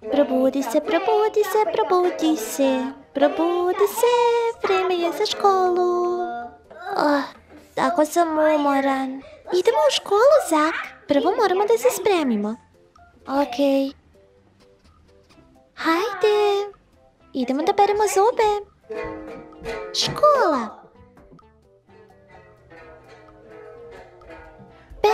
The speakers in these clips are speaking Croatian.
Probudi se, probudi se, probudi se. Probudi se, vrijeme je za školu. Oh, tako sam umoran. Idemo u školu, Zak. Prvo moramo da se spremimo. Ok. Hajde. Idemo da beremo zube. Škola.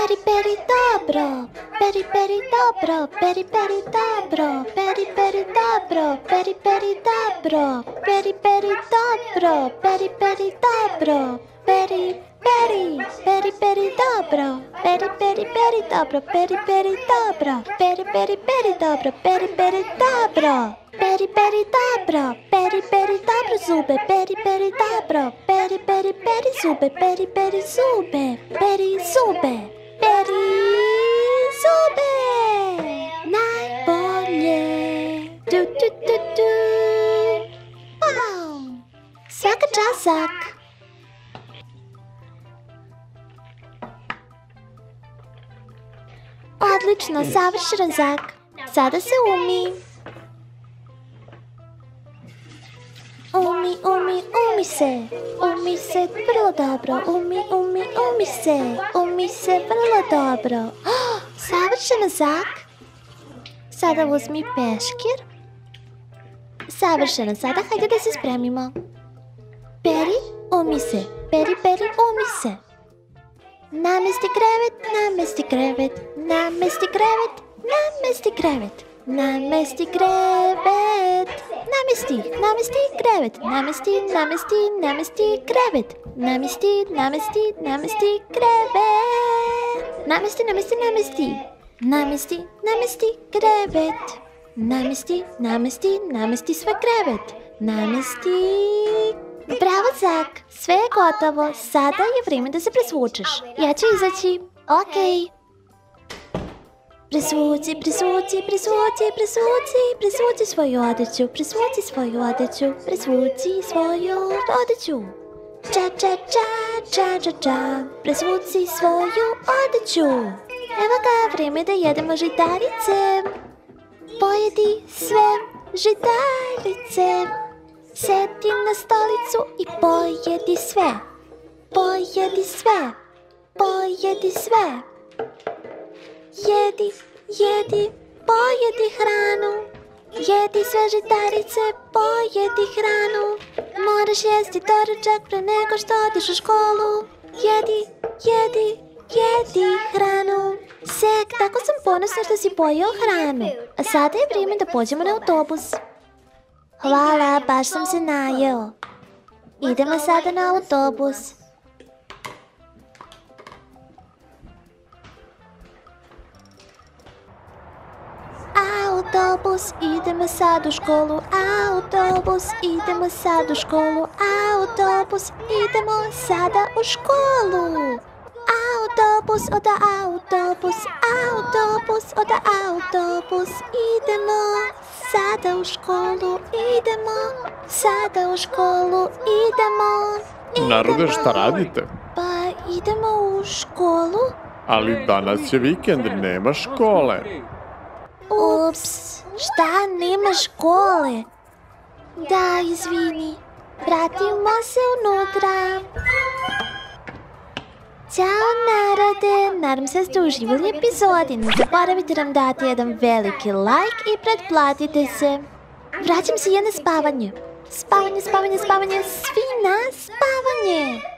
Peri, peri, dobro. Peri, peri, dobro. Peri, peri, dobro. Peri, peri, dobro. Peri, peri, dobro. Peri, peri, dobro. Peri, peri, dobro. Peri, peri, peri, peri, dobro. Peri, peri, peri, dobro. Peri, peri, dobro. Peri, peri, peri, dobro. Peri, peri, dobro. Peri, peri, dobro. Peri, peri, dobro zube. Peri, peri, dobro. Peri, peri, peri zube. Peri, peri, zube. Peri, zube. Peri, zube. Najbolje. Du, du, du, du. Wow. Svaka čast, Zak. Odlično, savršen Zak. Sada se. Umi, umi, se. Umi se vrlo dobro. Umi, umi, umi se. Umi se vrlo dobro. Oh, savršeno, Zak. Sada uzmi peškir. Savršeno, sada hajde da se spremimo. Peri, umi se. Peri, peri, umi se. Namesti krevet, namesti krevet, namesti krevet, namesti krevet, Намести кревет. Намести, намести кревет. namesti, namesti намести кревет. namesti, namesti намести кревет. namesti namesti, намести. Намести, намести кревет. Намести, намести, намести свекревет. Намести... Браво, Зак! Sve je gotovo. Sada е време да се presvučeš. Я че izaći. Окей. Okay. Presvuci, presvuci, presvuci, presvuci, presvuci svoju odeću, presvuci svoju odeću, presvuci svoju odeću. Ča, ča, ča, ča, ča, ča, presvuci svoju odeću. Evo ga, vrijeme da jedemo žitarice. Pojedi sve žitarice. Sedi na stolicu i pojedi sve. Pojedi sve. Pojedi sve. Jedi, jedi, pojedi hranu. Jedi sve žitarice, pojedi hranu. Moraš jesti doručak pre nego što odeš u školu. Jedi, jedi, jedi hranu. Sek, tako sam ponosna što si pojeo hranu. A sada je vrijeme da pođemo na autobus. Hvala, baš sam se najeo. Idemo sada na autobus. Autobus, idemo sad u školu. Autobus, idemo sad u školu. Autobus, idemo sada u školu. Autobus, oda autobus, autobus, oda autobus. Idemo sada u školu, idemo sada u školu, idemo. Narode, idemo. šta radite? Pa idemo u školu. Ali danas je vikend, nema škole. Ups, šta, nema škole? Da, izvini. Vratimo se unutra. Ćao narode, nadam se da ste uživali epizodi. Ne zaboravite nam dati jedan veliki like i pretplatite se. Vraćam se ja na spavanje. Spavanje, spavanje, spavanje, svi na spavanje.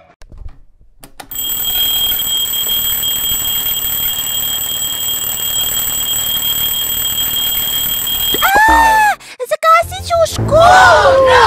¡Cuna!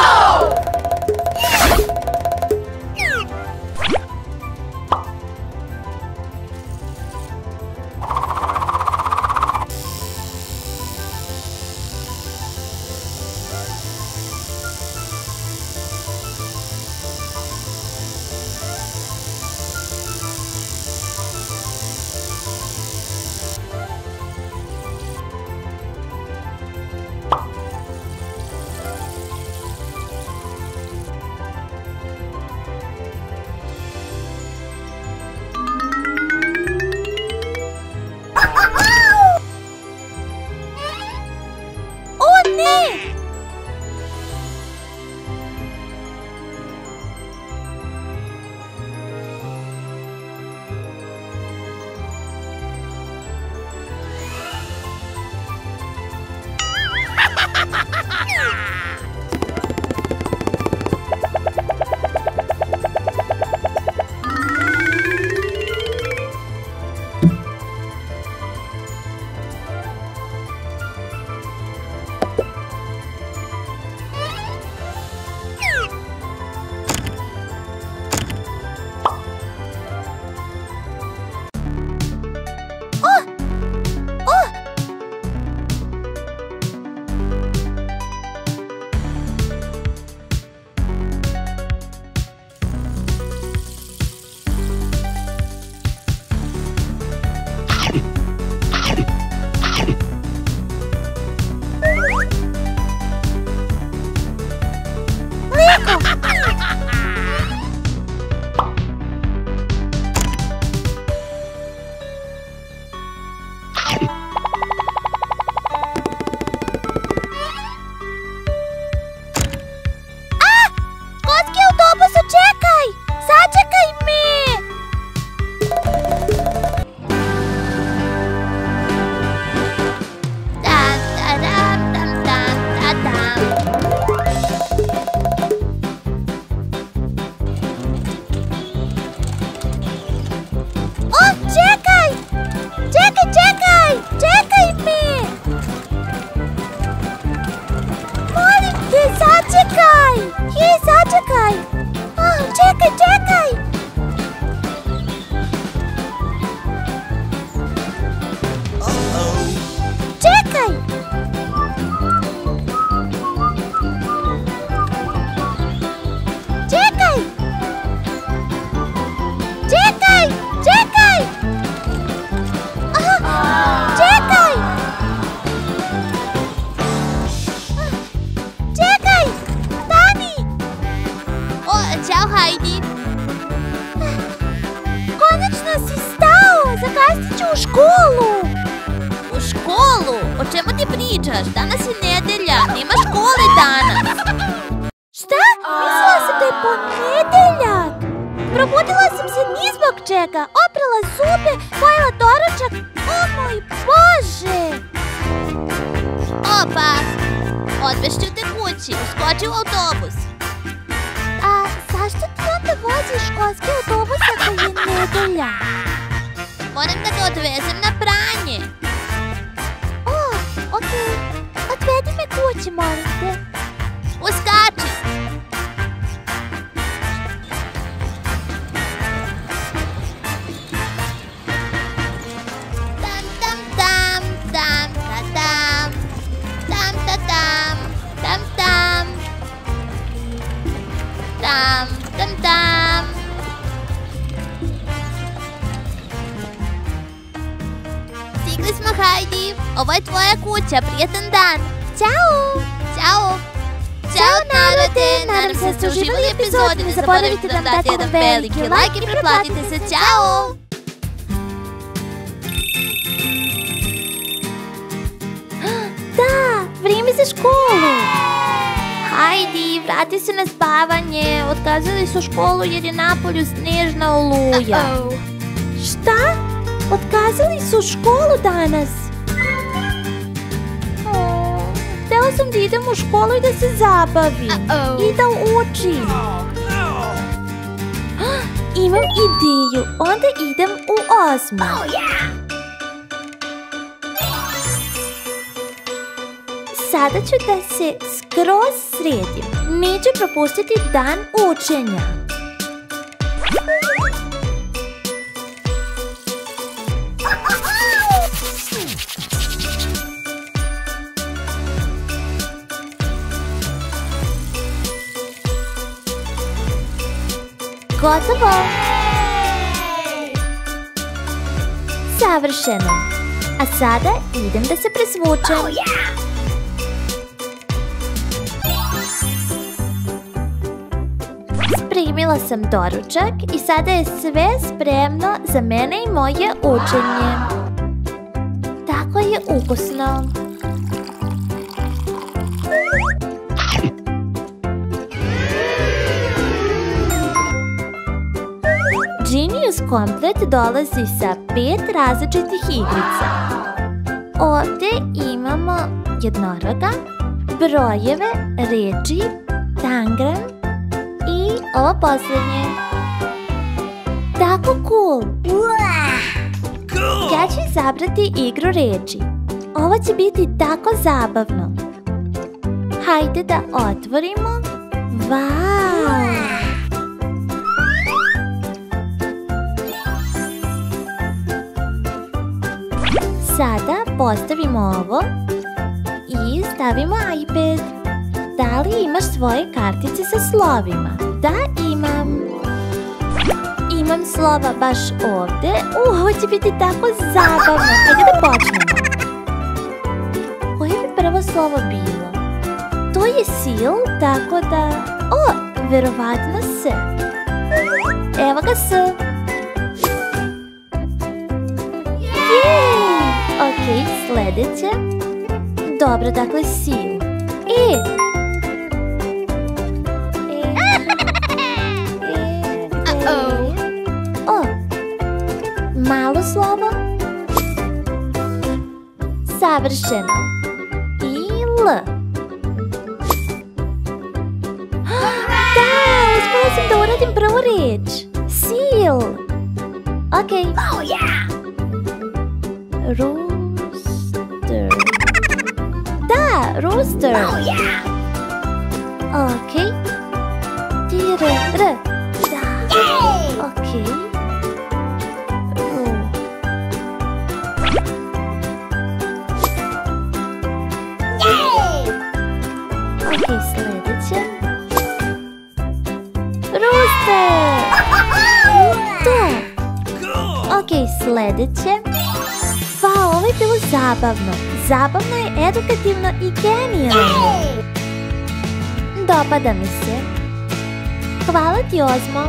O čemu ti pričaš? Danas je nedelja, nema škole danas. Šta? Mislila sam da je ponedeljak! Probudila sam se ni zbog čega. Oprala zube, pojela doručak. O moj Bože! Opa, odvešću te kući, uskoči u autobus. A zašto ti onda voziš školski autobus ako je nedelja? Moram da ga odvezem na pranje. маленькая. Ускачет. Там-там-там, там-та-там, там, там, там-там, там-там-там. Сиглис Махайди, овай твоя куча, претендант. Ćao! Ćao! Ćao narode! Nadam se da ste uživali u epizodi. Ne zaboravite da nam date jedan veliki like i preplatite se. Ćao! Da, vrijeme za školu. Hajdi, vrati se na spavanje. Otkazali su školu jer je napolju snežna oluja. Šta? Otkazali su školu danas. Htjela sam da idem u školu i da se zabavim. I da učim. Imam ideju. Onda idem u osmi. Sada ću da se skroz sredim. Neću propustiti dan učenja. Gotovo! Savršeno! A sada idem da se presvučem. Spremila sam doručak i sada je sve spremno za mene i moje učenje. Tako je ukusno. Genius Komplet dolazi sa pet različitih igrica. Ovdje imamo jednoroga, brojeve, reči, tangram i ovo posljednje. Tako cool! Ja ću izabrati igru reči. Ovo će biti tako zabavno. Hajde da otvorimo. Wow! Sada postavimo ovo i stavimo iPad. Da li imaš svoje kartice sa slovima? Da, imam. Imam slova baš ovdje. U, ovo će biti tako zabavno. Hajde da počnemo. Koje bi prvo slovo bilo? To je sil, tako da... O, verovatno S. Evo ga S. Ok, sljedeće. Dobro, dakle sil. E. E. E. Uh-oh. O. Malo slovo. Savršeno. I L. Da, uspjela sam da uradim prvu riječ. Sil. Ok. Oh yeah. Rooster. Rooster. Oh yeah. Ok. Ti R, R. Da. Okej. U. Okej, sljedeće. Rooster! To! Okej, sljedeće. Wow, ovo je bilo zabavno. Zabavno je, edukativno i genijalno. Dopada mi se. Hvala ti, Ozmo.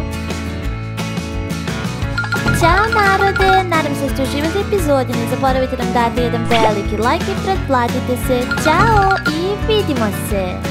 Ćao narode, nadam se da ste uživali epizodi, ne zaboravite nam date jedan veliki like i pretplatite se. Ćao i vidimo se!